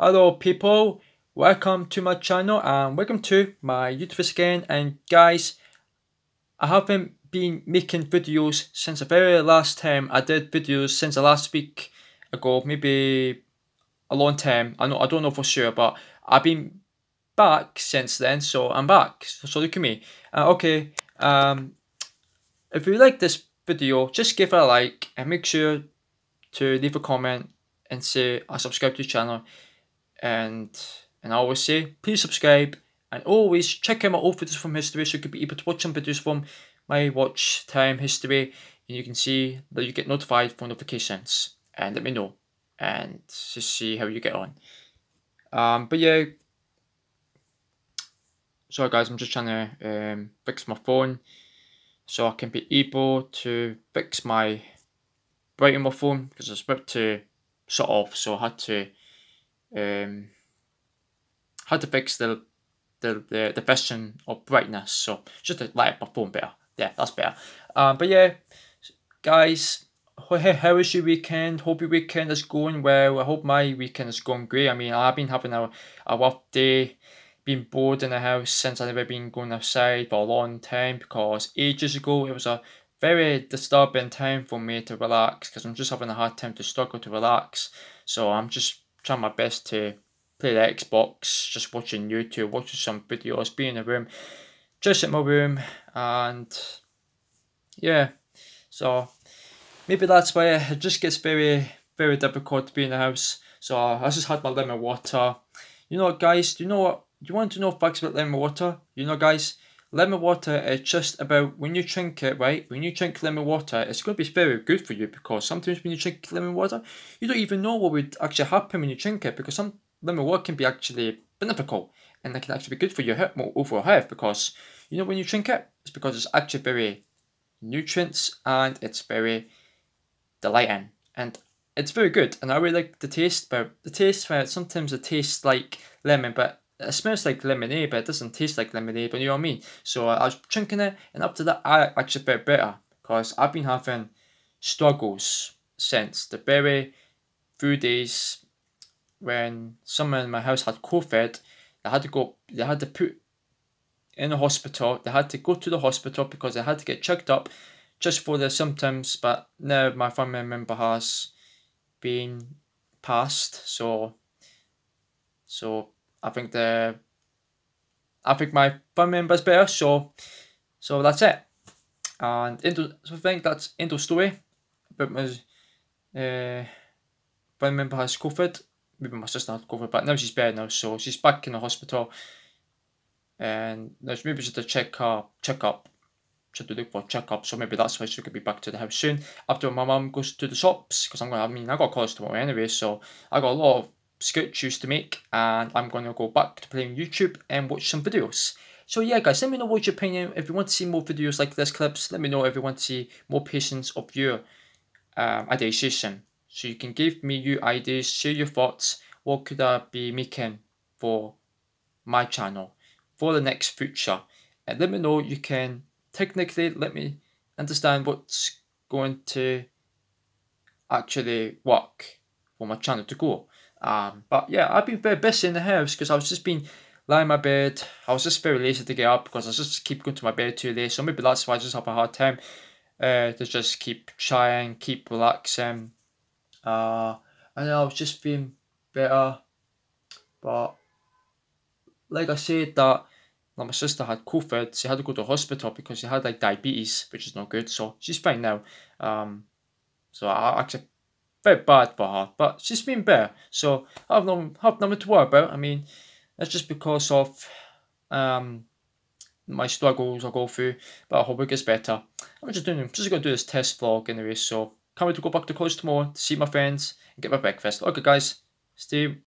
Hello people, welcome to my channel and welcome to my YouTube again. And guys, I haven't been making videos since the very last time I did videos since the last week ago, maybe a long time, I know I don't know for sure but I've been back since then so I'm back, so look at me. Uh, okay, um, if you like this video just give it a like and make sure to leave a comment and say I subscribe to the channel and and I always say please subscribe and always check out my old videos from history so you could be able to watch some videos from my watch time history and you can see that you get notified for notifications. And let me know and just see how you get on. Um but yeah. Sorry guys I'm just trying to um, fix my phone so I can be able to fix my bright my phone because I was about to shut off so I had to um, how to fix the the, the, the version of brightness. So just to light up my phone better. Yeah that's better. Um, but yeah guys how was your weekend? Hope your weekend is going well. I hope my weekend is going great. I mean I've been having a, a rough day been bored in the house since I've never been going outside for a long time because ages ago it was a very disturbing time for me to relax because I'm just having a hard time to struggle to relax. So I'm just trying my best to play the Xbox, just watching YouTube, watching some videos, be in the room, just in my room, and yeah. So maybe that's why it just gets very, very difficult to be in the house. So I just had my lemon water. You know what, guys? Do you know what? Do you want to know facts about lemon water? You know, guys, lemon water is just about when you drink it, right? When you drink lemon water, it's going to be very good for you because sometimes when you drink lemon water, you don't even know what would actually happen when you drink it because some lemon water can be actually beneficial and it can actually be good for your health, overall health because you know when you drink it, it's because it's actually very nutrients and it's very delighting and it's very good and I really like the taste but the taste where sometimes it tastes like lemon but it smells like lemonade, but it doesn't taste like lemonade, but you know what I mean? So I was drinking it, and up to that, I actually felt better, because I've been having struggles since the very few days when someone in my house had COVID, they had to go, they had to put in the hospital, they had to go to the hospital because they had to get checked up just for their symptoms, but now my family member has been passed, so so I think the I think my fun member's better, so so that's it. And into so I think that's of story But my uh, fun member has COVID. Maybe my sister had COVID, but now she's better now, so she's back in the hospital. And there's maybe just a check up, check up. To look for a check up, so maybe that's why she could be back to the house soon. After my mum goes to the shops, because I'm gonna I mean I got calls tomorrow anyway, so I got a lot of sketches to make and I'm going to go back to playing YouTube and watch some videos. So yeah guys, let me know what your opinion, if you want to see more videos like this clips, let me know if you want to see more patience of your um, ideation. So you can give me your ideas, share your thoughts, what could I be making for my channel for the next future. And let me know, you can technically let me understand what's going to actually work for my channel to go. Um, but yeah, I've been very busy in the house because I was just been lying in my bed. I was just very lazy to get up because I just keep going to my bed too late. So maybe that's why I just have a hard time uh, to just keep trying, keep relaxing. Uh, and I was just feeling better. But like I said, that like my sister had COVID, she had to go to hospital because she had like diabetes, which is not good. So she's fine now. Um, so I actually very bad for her, but she's been better. So I've no have nothing to worry about. I mean, that's just because of um my struggles I go through, but I hope it gets better. I'm just doing just gonna do this test vlog anyway, so can't wait to go back to college tomorrow to see my friends and get my breakfast. Okay guys, stay